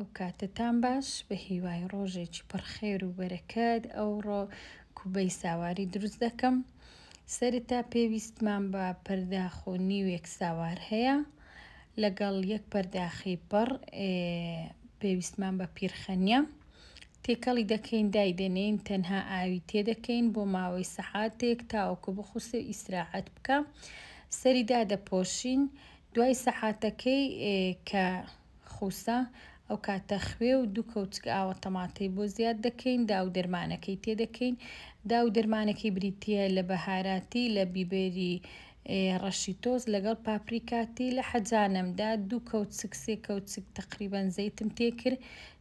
ئەوکاتەتان باش بەهیوای ڕۆژێکی پڕ خێر و بەرەکەت ئەوڕۆ کوبەی ساواری دروست دەکەم سەرەتا پێویستمان بە پەرداخ و نیوێک ساوار هەیە لەگەڵ یەک پەرداخی پڕ پێویستمان بە پیرخەنیە تێکەڵی دەکەین دایدەنین تەنها ئاوی تێدەکەین بۆ ماوەی سەحاتێک تاوەکو بخوسێ ئیسراحەت بکە سەری دادەپۆشین دوای سەعاتەکەی کە خوسا، ئەو کاتە خوێ و دوو کەوچک ئاوە تەماتەی بۆ زیاد دەکەین، داو دەرمانەکەی تێ دەکەین، داو دەرمانەکەی بریتییە لە بەهاراتی لە بیبەری ڕەشی تۆز لەگەڵ پاپریکاتی، لە حەجانەمدا دوو کەوچک سێ کەوچک تەقریبەن زەیتم تێ کرد،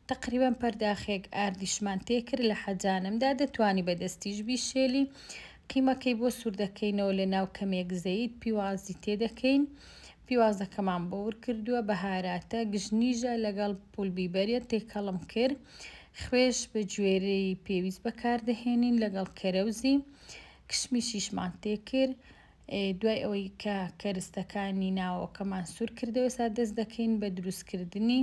تەقریبەن پەرداخێک ئاردیشمان تێ کرد لە حەجانمدا، دەتوانی بە دەستیش بیشێلی، قیمەکەی بۆ سوور دەکەینەوە لە ناو کەمێک زەیت، پیوازی تێ دەکەین، پیوازەکەمان بۆور کردووە، بەهاراتە، گژنیژە لەگەڵ پول بیبەرە تێکەڵم کرد، خوێش بە گوێرەی پێویست بەکار دەهێنین لەگەڵ کەرەوزی، کشمیشیشمان تێ کرد. دوای ئەوەی کە کەرستەکانی ناوەکەمان سور کردەوە ئێستا دەست دەکەین بە دروست کردنی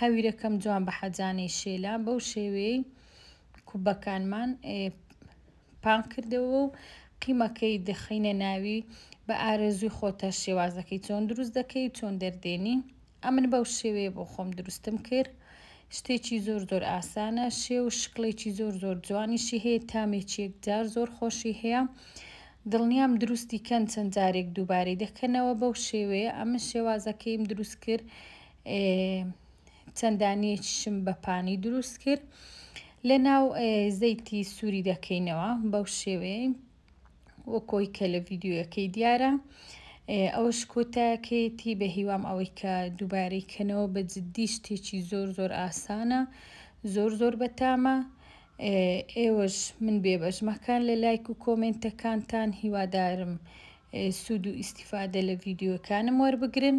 هەویرەکەم جوان بە حەجانەی شێلا بەو شێوەیەی کوبەکانمان پان کردەوە و قیمەکەی دەخینە ناوی بە ئارەزوی خۆتە شێوازەکەی چۆن دروست دەکەی چۆن دەردێنی ئەمن بەو شێوەیە بۆ خۆم دروستم کرد شتێکی زۆر زۆر ئاسانە شێ و شکڵێکی زۆر زۆر جوانیشی هەیە تامێکیەک جار زۆر خۆشی هەیە دڵنیام دروستی کەن چەند جارێک دووبارەی دەکەنەوە بەو شێوەیە ئەمن شێوازەکەیم دروست کرد چەندانیەکیشم بە پانی دروست کرد لە ناو زەیتی سووری دەکەینەوە بەو شێوەیە وەکۆی کە لە ڤیددیویەکەی دیارە ئەوەش کۆتاکەیەتی بە هیوام ئەوەی کە دووبارەی کەنەوە بە جددی شتێکی زۆر زۆر ئاسانە زۆر زۆر بەتامە ئێوەش من بێبەشمەکان لە لایک و کۆمنتەکانتان هیوادارم سوود و ئیسیفادە لە ڤیددیوەکانم وەربگرن